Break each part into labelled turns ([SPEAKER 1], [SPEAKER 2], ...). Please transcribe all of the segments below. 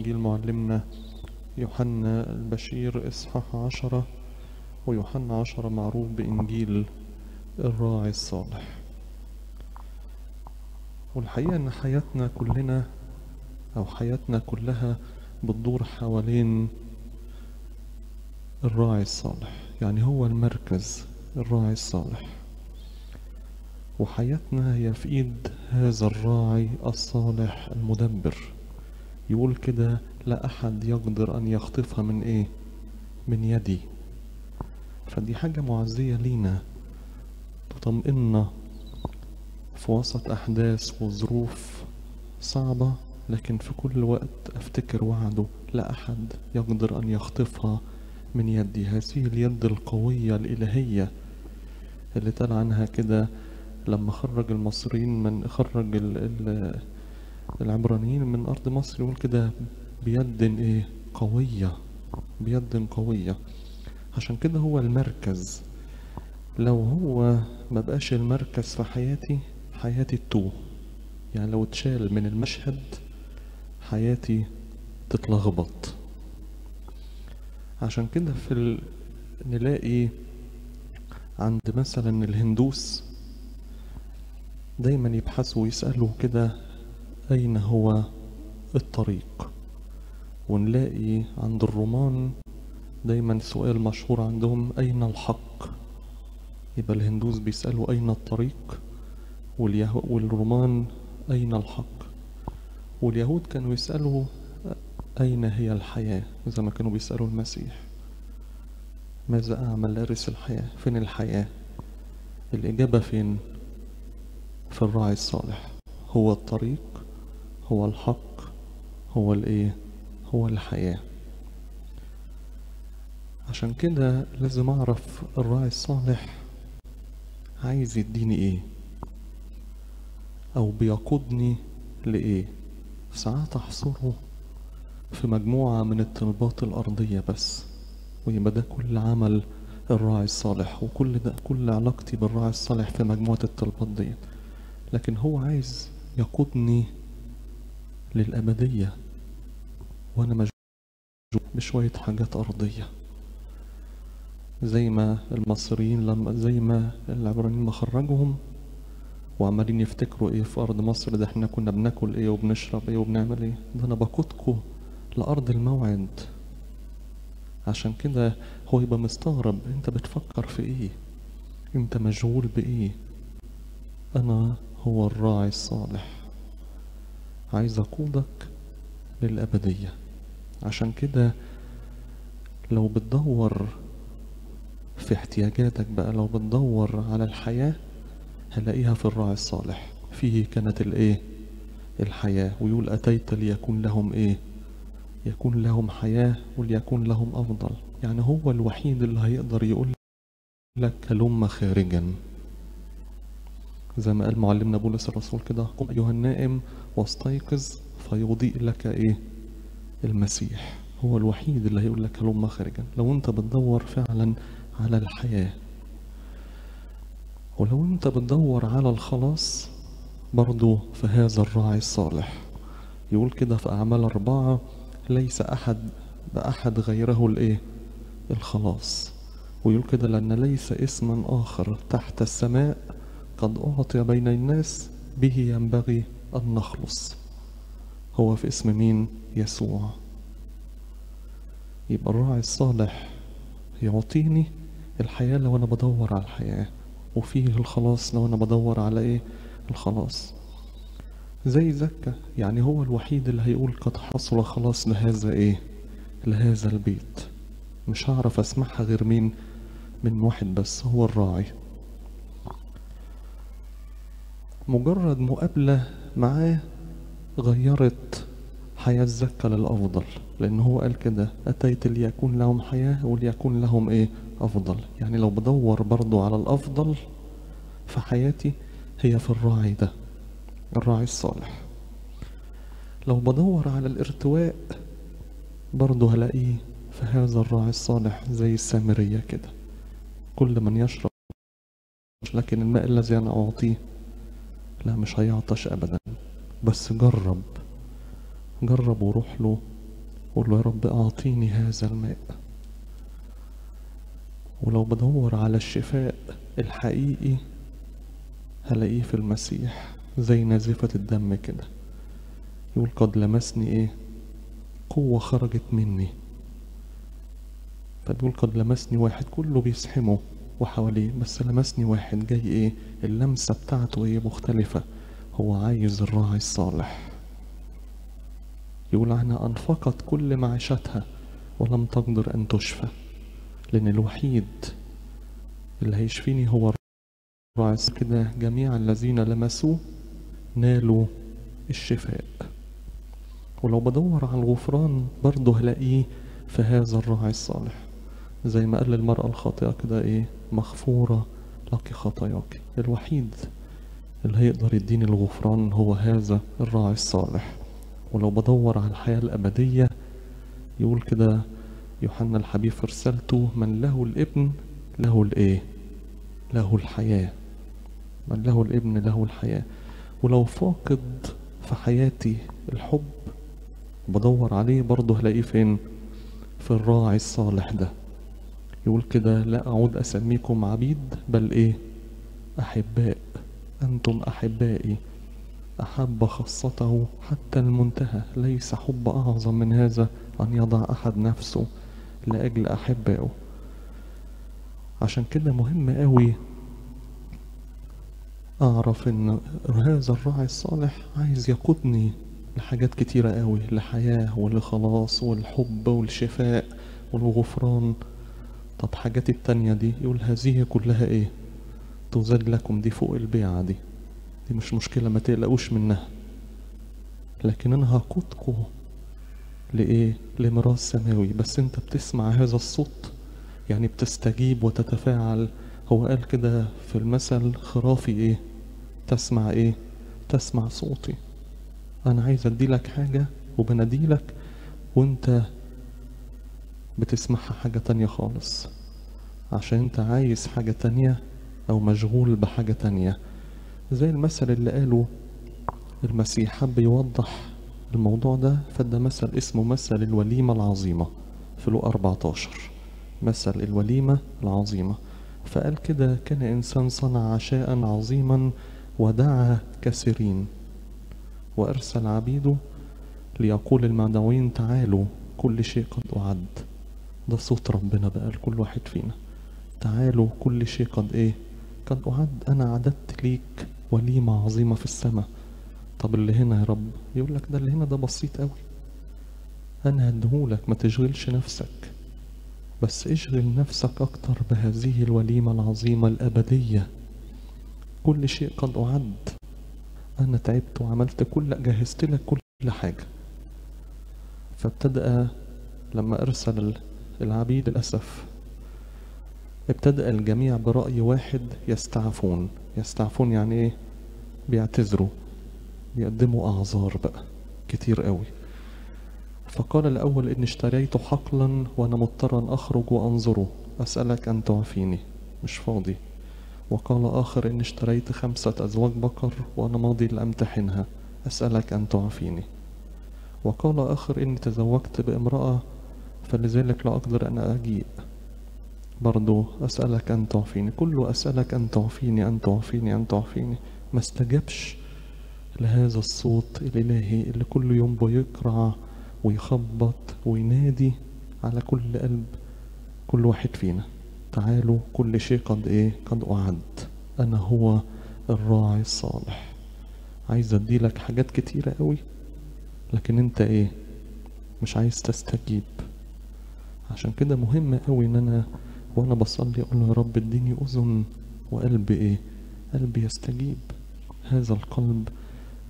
[SPEAKER 1] إنجيل معلمنا يوحنا البشير إصحاح عشرة ويوحنا عشرة معروف بإنجيل الراعي الصالح. والحقيقة إن حياتنا كلنا أو حياتنا كلها بتدور حوالين الراعي الصالح يعني هو المركز الراعي الصالح. وحياتنا هي في إيد هذا الراعي الصالح المدبر. يقول كده لا أحد يقدر أن يخطفها من إيه؟ من يدي. فدي حاجة معزية لينا. تطمئننا في وسط أحداث وظروف صعبة لكن في كل وقت أفتكر وعده. لا أحد يقدر أن يخطفها من يدي. هذه اليد القوية الإلهية اللي قال عنها كده لما خرج المصريين من خرج ال ال العبرانيين من أرض مصر يقول كده بيد إيه؟ قوية بيد قوية. عشان كده هو المركز. لو هو ما بقاش المركز في حياتي حياتي تتوه يعني لو اتشال من المشهد حياتي تتلخبط. عشان كده في ال... نلاقي عند مثلا الهندوس دايما يبحثوا ويسألوا كده أين هو الطريق؟ ونلاقي عند الرومان دايما سؤال مشهور عندهم أين الحق؟ يبقى الهندوس بيسألوا أين الطريق؟ والرومان أين الحق؟ واليهود كانوا يسألوا أين هي الحياة؟ زي ما كانوا بيسألوا المسيح. ماذا أعمل لأرث الحياة؟ فين الحياة؟ الإجابة فين؟ في الراعي الصالح. هو الطريق هو الحق هو الإيه؟ هو الحياة. عشان كده لازم أعرف الراعي الصالح. عايز يديني إيه؟ أو بيقودني لإيه؟ ساعات أحصره في مجموعة من الطلبات الأرضية بس ويبقى ده كل عمل الراعي الصالح وكل ده كل علاقتي بالراعي الصالح في مجموعة الطلبات ديت. لكن هو عايز يقودني للأبدية وأنا مشغول بشوية حاجات أرضية. زي ما المصريين لما زي ما العبرانيين ما وعمالين يفتكروا إيه في أرض مصر ده إحنا كنا بناكل إيه وبنشرب إيه وبنعمل إيه. ده أنا بقودكم لأرض الموعد. عشان كده هو يبقى مستغرب أنت بتفكر في إيه؟ أنت مشغول بإيه؟ أنا هو الراعي الصالح. عايز أقودك للأبدية. عشان كده لو بتدور في احتياجاتك بقى لو بتدور على الحياة هلاقيها في الراعي الصالح. فيه كانت الإيه؟ الحياة. ويقول أتيت ليكون لهم إيه؟ يكون لهم حياة وليكون لهم أفضل. يعني هو الوحيد اللي هيقدر يقول لك هلم خارجا. زي ما قال معلمنا بولس الرسول كده قم أيها النائم واستيقظ فيضيء لك إيه؟ المسيح. هو الوحيد اللي هيقول لك هلم خارجا. لو أنت بتدور فعلا على الحياة ولو أنت بتدور على الخلاص برضو في هذا الراعي الصالح. يقول كده في أعمال أربعة ليس أحد بأحد غيره الإيه؟ الخلاص. ويقول كده لأن ليس اسما آخر تحت السماء قد أعطي بين الناس به ينبغي أن نخلص. هو في اسم مين؟ يسوع. يبقى الراعي الصالح يعطيني الحياة لو أنا بدور على الحياة. وفيه الخلاص لو أنا بدور على إيه؟ الخلاص. زي زكا يعني هو الوحيد اللي هيقول قد حصل خلاص لهذا إيه؟ لهذا البيت. مش هعرف أسمعها غير مين؟ من واحد بس هو الراعي. مجرد مقابلة معاه غيرت حياة زكا للأفضل لأن هو قال كده أتيت ليكون لهم حياة وليكون لهم إيه؟ أفضل. يعني لو بدور برضو على الأفضل في حياتي هي في الراعي ده الراعي الصالح. لو بدور على الارتواء برضو هلاقيه في هذا الراعي الصالح زي السامرية كده. كل من يشرب لكن الماء الذي أنا أعطيه لا مش هيعطش أبدا. بس جرب. جرب وروح له. قول له يا رب أعطيني هذا الماء. ولو بدور على الشفاء الحقيقي هلاقيه في المسيح زي نازفة الدم كده. يقول قد لمسني إيه؟ قوة خرجت مني. فبيقول قد لمسني واحد كله بيسحمه. وحواليه بس لمسني واحد جاي إيه اللمسة بتاعته إيه مختلفة. هو عايز الراعي الصالح. يقول عنها أنفقت كل معيشتها ولم تقدر أن تشفى لأن الوحيد اللي هيشفيني هو الراعي. كده جميع الذين لمسوه نالوا الشفاء. ولو بدور على الغفران برضه هلاقيه في هذا الراعي الصالح. زي ما قال المرأة الخاطئة كده إيه؟ مغفورة لك خطاياك. الوحيد اللي هيقدر يديني الغفران هو هذا الراعي الصالح. ولو بدور على الحياة الأبدية يقول كده يوحنا الحبيب في رسالته من له الإبن له الإيه؟ له الحياة. من له الإبن له الحياة. ولو فاقد في حياتي الحب بدور عليه برضه هلاقيه فين؟ في الراعي الصالح ده. يقول كده لا أعود أسميكم عبيد بل إيه؟ أحباء. أنتم أحبائي. أحب خاصته حتى المنتهى. ليس حب أعظم من هذا أن يضع أحد نفسه لأجل أحبائه. عشان كده مهم قوي أعرف إن هذا الراعي الصالح عايز يقودني لحاجات كتيرة قوي لحياة ولخلاص والحب والشفاء والغفران. طب حاجات التانية دي؟ يقول هذه كلها إيه؟ تزاد لكم دي فوق البيعة دي. دي مش مشكلة ما تقلقوش منها. لكن أنا هقودكم لإيه؟ لميراث سماوي. بس أنت بتسمع هذا الصوت؟ يعني بتستجيب وتتفاعل. هو قال كده في المثل خرافي إيه؟ تسمع إيه؟ تسمع صوتي. أنا عايز أديلك حاجة وبناديلك وأنت بتسمعها حاجة تانية خالص. عشان انت عايز حاجة تانية أو مشغول بحاجة تانية. زي المثل اللي قاله المسيح حب يوضح الموضوع ده فده مثل اسمه مثل الوليمة العظيمة في لو 14 مثل الوليمة العظيمة. فقال كده كان إنسان صنع عشاء عظيما ودعا كثيرين وأرسل عبيده ليقول المدعوين تعالوا كل شيء قد أعد. ده صوت ربنا بقى لكل واحد فينا. تعالوا كل شيء قد إيه؟ قد أعد أنا أعددت ليك وليمة عظيمة في السماء. طب اللي هنا يا رب؟ يقول لك ده اللي هنا ده بسيط قوي أنا هديهولك ما تشغلش نفسك. بس اشغل نفسك أكتر بهذه الوليمة العظيمة الأبدية. كل شيء قد أعد. أنا تعبت وعملت كل جهزت لك كل حاجة. فابتدأ لما أرسل العبيد للأسف. ابتدأ الجميع برأي واحد يستعفون. يستعفون يعني إيه؟ بيعتذروا. بيقدموا أعذار بقى. كتير قوي. فقال الأول إن اشتريت حقلا وأنا مضطرا أخرج وأنظره أسألك أن تعفيني. مش فاضي. وقال آخر إن اشتريت خمسة أزواج بقر وأنا ماضي لأمتحنها. أسألك أن تعفيني. وقال آخر إني تزوجت بامرأة فلذلك لا أقدر أن أجيء برضو أسألك أن تعفيني. كله أسألك أن تعفيني أن تعفيني أن تعفيني. ما استجابش لهذا الصوت الإلهي اللي كل يوم بيقرع ويخبط وينادي على كل قلب كل واحد فينا. تعالوا كل شيء قد إيه؟ قد أعد. أنا هو الراعي الصالح. عايز أديلك حاجات كتيرة قوي لكن أنت إيه؟ مش عايز تستجيب. عشان كده مهم قوي إن أنا وأنا بصلي أقول يا رب اديني أذن وقلب إيه؟ قلب يستجيب. هذا القلب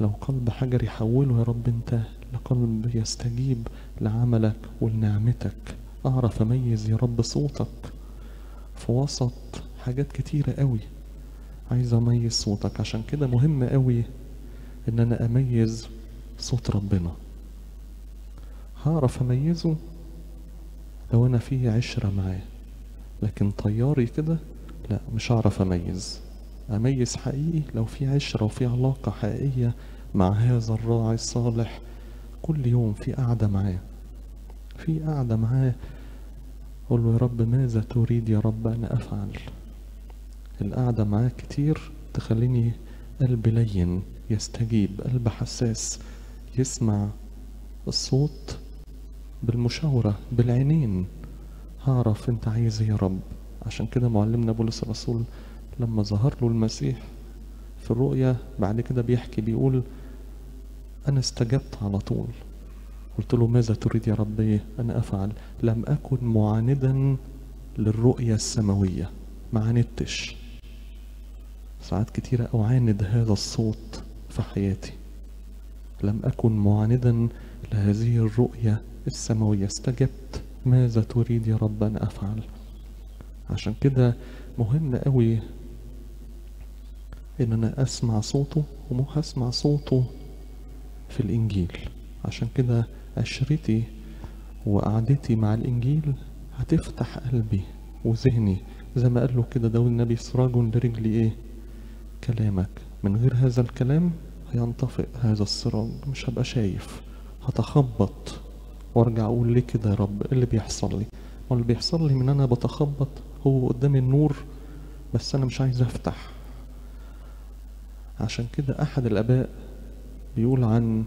[SPEAKER 1] لو قلب حجري حوله يا رب أنت لقلب يستجيب لعملك ولنعمتك. أعرف أميز يا رب صوتك في وسط حاجات كتيرة قوي. عايز أميز صوتك. عشان كده مهم قوي إن أنا أميز صوت ربنا. هعرف أميزه؟ لو أنا في عشرة معاه لكن طياري كده لا مش هعرف أميز. أميز حقيقي لو في عشرة وفي علاقة حقيقية مع هذا الراعي الصالح. كل يوم في قعدة معاه في قعدة معاه. قول له يا رب ماذا تريد يا رب أن أفعل؟ القعدة معاه كتير تخليني قلبي لين يستجيب قلب حساس يسمع الصوت بالمشاورة بالعينين. هعرف انت عايز إيه يا رب؟ عشان كده معلمنا بولس الرسول لما ظهر له المسيح في الرؤيا بعد كده بيحكي بيقول أنا استجبت على طول. قلت له ماذا تريد يا رب؟ إيه؟ أنا أفعل. لم أكن معاندا للرؤية السماوية. ما عاندتش. ساعات كتيرة أعاند هذا الصوت في حياتي. لم أكن معاندا لهذه الرؤية السماوية استجبت. ماذا تريد يا رب أن أفعل؟ عشان كده مهم قوي إن أنا أسمع صوته ومو أسمع صوته في الإنجيل. عشان كده عشرتي وقعدتي مع الإنجيل هتفتح قلبي وذهني. زي ما قال له كده داود النبي سراج لرجلي إيه؟ كلامك. من غير هذا الكلام هينطفئ هذا السراج مش هبقى شايف. هتخبط. وارجع أقول ليه كده يا رب؟ إيه اللي بيحصل لي؟ اللي بيحصل لي من أنا بتخبط هو قدامي النور بس أنا مش عايز أفتح. عشان كده أحد الأباء بيقول عن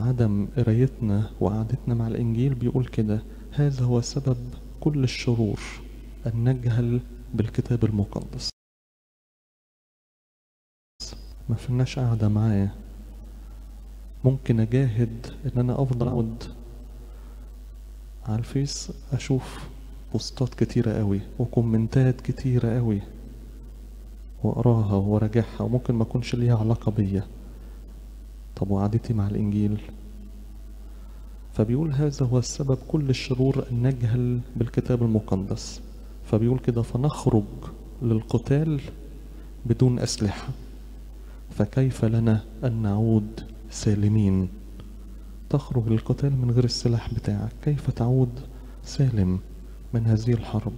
[SPEAKER 1] عدم قرايتنا وقعدتنا مع الإنجيل بيقول كده هذا هو سبب كل الشرور أن نجهل بالكتاب المقدس. ما فيناش قاعدة معاه. ممكن أجاهد إن أنا أفضل اقعد على الفيس أشوف بوستات كتيرة قوي وكومنتات كتيرة قوي وأقراها وراجعها وممكن ما أكونش ليها علاقة بيا. طب وقعدتي مع الإنجيل؟ فبيقول هذا هو السبب كل الشرور ان نجهل بالكتاب المقدس. فبيقول كده فنخرج للقتال بدون أسلحة. فكيف لنا أن نعود سالمين؟ تخرج للقتال من غير السلاح بتاعك. كيف تعود سالم من هذه الحرب؟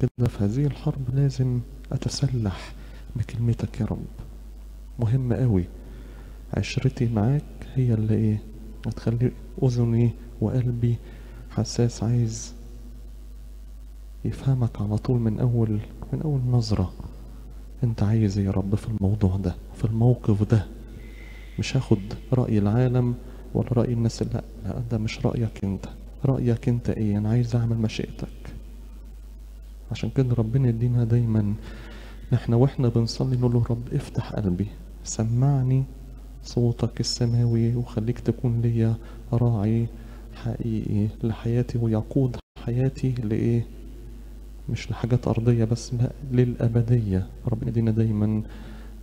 [SPEAKER 1] كده في هذه الحرب لازم أتسلح بكلمتك يا رب. مهم قوي عشرتي معاك هي اللي إيه؟ هتخلي أذني وقلبي حساس عايز يفهمك على طول من أول من أول نظرة. أنت عايز يا رب في الموضوع ده في الموقف ده. مش هاخد رأي العالم ولا رأي الناس لا لا ده مش رأيك انت. رأيك انت إيه؟ أنا عايز اعمل مشيئتك. عشان كده ربنا يدينا دايما إحنا وإحنا بنصلي نقول له رب افتح قلبي سمعني صوتك السماوي وخليك تكون ليا راعي حقيقي لحياتي ويقود حياتي لإيه؟ مش لحاجات أرضية بس للأبدية. ربنا يدينا دايما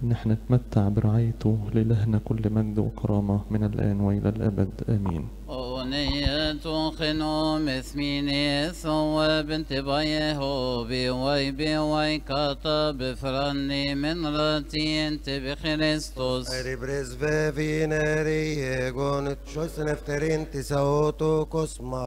[SPEAKER 1] إن إحنا نتمتع برعايته لإلهنا كل مجد وكرامة من الآن وإلى الأبد. آمين.
[SPEAKER 2] أغنية خنو مثميني ثو بنت بايه بي واي بي واي كاتا بفرني من راتي انت بخريستوس
[SPEAKER 3] Ribres ve vineri egon, tschos nefterin tisaoto kosma.